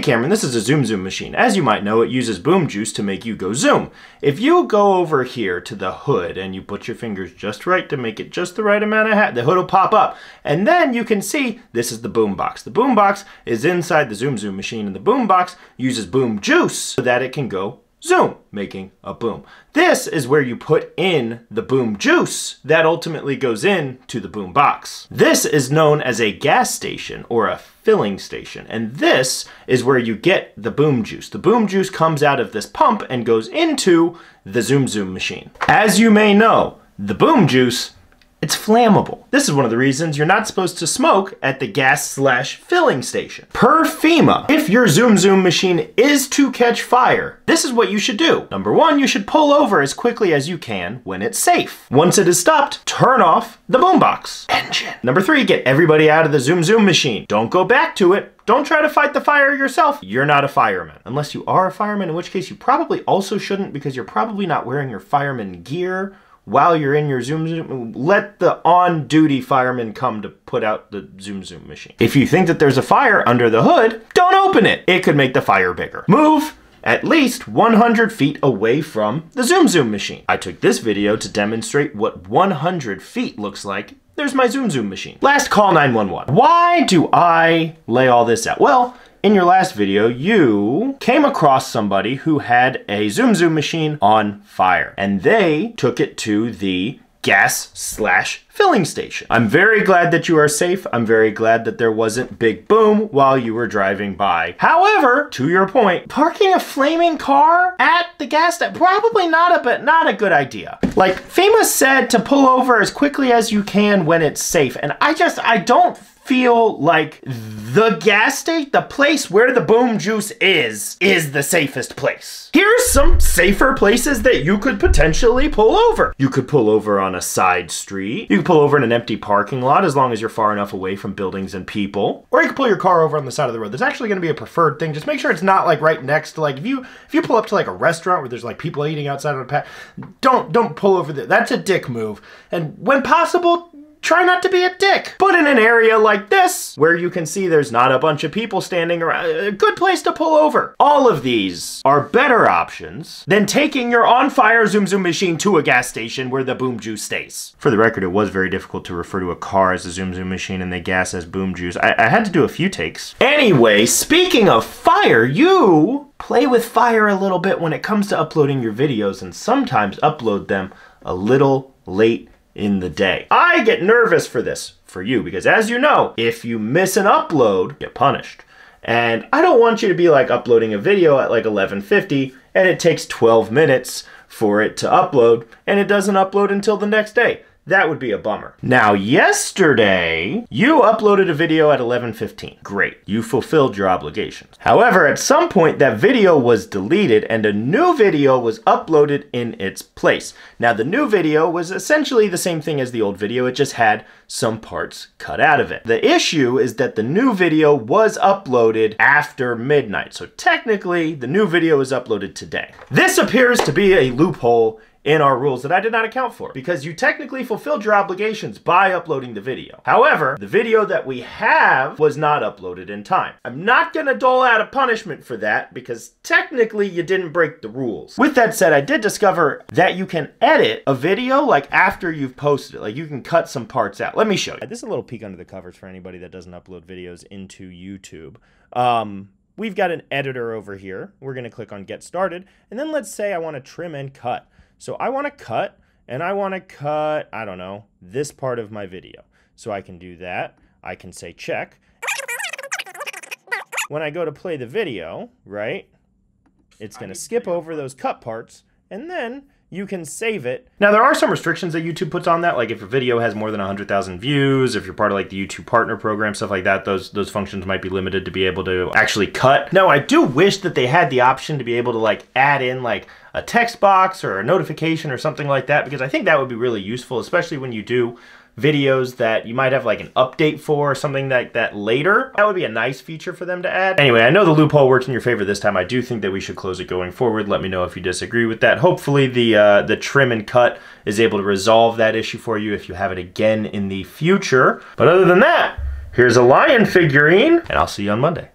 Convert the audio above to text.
Hey Cameron, this is a Zoom Zoom machine. As you might know, it uses boom juice to make you go zoom. If you go over here to the hood and you put your fingers just right to make it just the right amount of hat, the hood will pop up. And then you can see this is the boom box. The boom box is inside the Zoom Zoom machine and the boom box uses boom juice so that it can go zoom, making a boom. This is where you put in the boom juice that ultimately goes in to the boom box. This is known as a gas station or a filling station. And this is where you get the boom juice. The boom juice comes out of this pump and goes into the Zoom Zoom machine. As you may know, the boom juice it's flammable. This is one of the reasons you're not supposed to smoke at the gas slash filling station. Per FEMA, if your Zoom Zoom machine is to catch fire, this is what you should do. Number one, you should pull over as quickly as you can when it's safe. Once it is stopped, turn off the boombox engine. Number three, get everybody out of the Zoom Zoom machine. Don't go back to it. Don't try to fight the fire yourself. You're not a fireman. Unless you are a fireman, in which case you probably also shouldn't because you're probably not wearing your fireman gear while you're in your Zoom Zoom, let the on-duty fireman come to put out the Zoom Zoom machine. If you think that there's a fire under the hood, don't open it. It could make the fire bigger. Move at least 100 feet away from the Zoom Zoom machine. I took this video to demonstrate what 100 feet looks like there's my Zoom Zoom machine. Last call 911. Why do I lay all this out? Well, in your last video, you came across somebody who had a Zoom Zoom machine on fire and they took it to the gas slash filling station. I'm very glad that you are safe. I'm very glad that there wasn't big boom while you were driving by. However, to your point, parking a flaming car at the gas station, probably not a, but not a good idea. Like FEMA said to pull over as quickly as you can when it's safe. And I just, I don't feel like the gas station, the place where the boom juice is, is the safest place. Here's some safer places that you could potentially pull over. You could pull over on a side street. You could pull over in an empty parking lot as long as you're far enough away from buildings and people. Or you could pull your car over on the side of the road. There's actually gonna be a preferred thing. Just make sure it's not like right next to like if you if you pull up to like a restaurant where there's like people eating outside on a pat, don't don't pull over there. That's a dick move. And when possible, try not to be a dick. But in an area like this, where you can see there's not a bunch of people standing around, a good place to pull over. All of these are better options than taking your on-fire Zoom Zoom machine to a gas station where the boom juice stays. For the record, it was very difficult to refer to a car as a Zoom Zoom machine and the gas as boom juice. I, I had to do a few takes. Anyway, speaking of fire, you play with fire a little bit when it comes to uploading your videos and sometimes upload them a little late in the day. I get nervous for this, for you, because as you know, if you miss an upload, get punished. And I don't want you to be like uploading a video at like 1150 and it takes 12 minutes for it to upload and it doesn't upload until the next day. That would be a bummer. Now, yesterday, you uploaded a video at 11.15. Great. You fulfilled your obligations. However, at some point, that video was deleted and a new video was uploaded in its place. Now, the new video was essentially the same thing as the old video. It just had some parts cut out of it. The issue is that the new video was uploaded after midnight. So technically, the new video was uploaded today. This appears to be a loophole in our rules that I did not account for because you technically fulfilled your obligations by uploading the video. However, the video that we have was not uploaded in time. I'm not gonna dole out a punishment for that because technically you didn't break the rules. With that said, I did discover that you can edit a video like after you've posted it. Like you can cut some parts out. Let me show you. This is a little peek under the covers for anybody that doesn't upload videos into YouTube. Um, we've got an editor over here. We're gonna click on get started. And then let's say I wanna trim and cut. So I want to cut, and I want to cut, I don't know, this part of my video. So I can do that. I can say check. When I go to play the video, right, it's going to skip over those cut parts, and then you can save it. Now, there are some restrictions that YouTube puts on that, like if a video has more than 100,000 views, if you're part of like the YouTube partner program, stuff like that, those those functions might be limited to be able to actually cut. Now, I do wish that they had the option to be able to like add in like a text box or a notification or something like that, because I think that would be really useful, especially when you do videos that you might have like an update for or something like that later. That would be a nice feature for them to add. Anyway, I know the loophole worked in your favor this time. I do think that we should close it going forward. Let me know if you disagree with that. Hopefully the, uh, the trim and cut is able to resolve that issue for you if you have it again in the future. But other than that, here's a lion figurine and I'll see you on Monday.